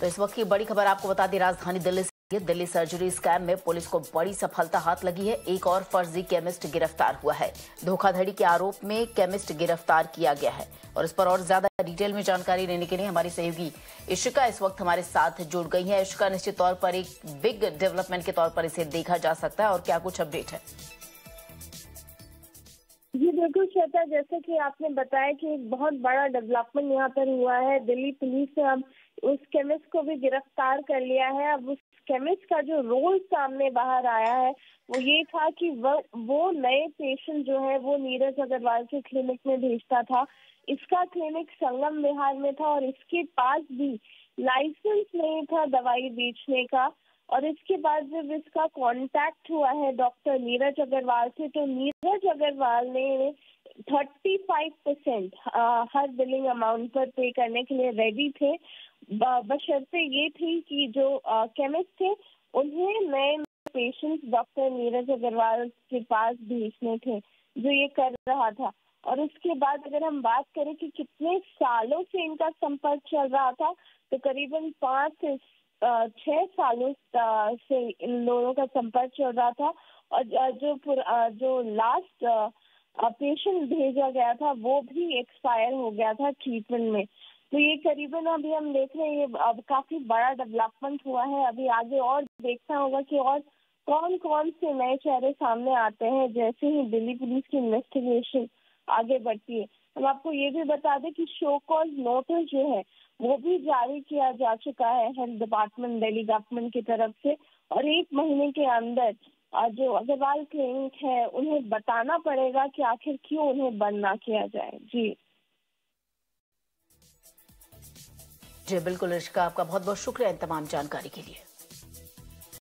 तो इस वक्त की बड़ी खबर आपको बता दी, राजधानी दिल्ली से दिल्ली सर्जरी स्कैम में पुलिस को बड़ी सफलता हाथ लगी है। एक और फर्जी केमिस्ट गिरफ़्तार हुआ है। धोखाधड़ी के आरोप में केमिस्ट गिरफ़्तार किया गया है। और इस पर और ज़्यादा डिटेल में जानकारी लेने के लिए हमारी सहयोगी इशिका इस वक्त हमारे साथ जुड़ गई है। इशिका, निश्चित तौर पर एक बिग डेवलपमेंट के तौर पर इसे देखा जा सकता है और क्या कुछ अपडेट है? बिल्कुल श्वेता, जैसे कि आपने बताया कि एक बहुत बड़ा डेवलपमेंट यहाँ पर हुआ है। दिल्ली पुलिस ने अब उस केमिस्ट को भी गिरफ़्तार कर लिया है। अब उस केमिस्ट का जो रोल सामने बाहर आया है, वो ये था कि वो नए पेशेंट जो है, वो नीरज अग्रवाल के क्लिनिक में भेजता था। इसका क्लिनिक संगम विहार में था और इसके पास भी लाइसेंस नहीं था दवाई बेचने का। और इसके बाद जब इसका कांटेक्ट हुआ है डॉक्टर नीरज अग्रवाल से तो नीरज अग्रवाल ने थर्टी फाइव परसेंट हर बिलिंग अमाउंट पर पे करने के लिए रेडी थे। बशर्ते ये थी कि जो केमिस्ट थे, उन्हें नए पेशेंट्स डॉक्टर नीरज अग्रवाल के पास भेजने थे, जो ये कर रहा था। और उसके बाद अगर हम बात करें कि कितने सालों से इनका संपर्क चल रहा था तो करीबन पाँच से छह सालों से इन लोगों का संपर्क चल रहा था और जो जो लास्ट पेशेंट भेजा गया था, वो भी एक्सपायर हो गया था ट्रीटमेंट में। तो ये करीबन अभी हम देख रहे हैं, ये अब काफ़ी बड़ा डेवलपमेंट हुआ है। अभी आगे और देखना होगा कि और कौन कौन से नए चेहरे सामने आते हैं, जैसे ही दिल्ली पुलिस की इन्वेस्टिगेशन आगे बढ़ती है। हम आपको ये भी बता दें कि शो कॉल नोटिस जो है वो भी जारी किया जा चुका है हेल्थ डिपार्टमेंट दिल्ली गवर्नमेंट की तरफ़ से। और एक महीने के अंदर जो अग्रवाल क्लिनिक है, उन्हें बताना पड़ेगा कि आखिर क्यों उन्हें बंद ना किया जाए। जी। जी, बिल्कुल, रिश्का, आपका बहुत बहुत शुक्रिया इन तमाम जानकारी के लिए।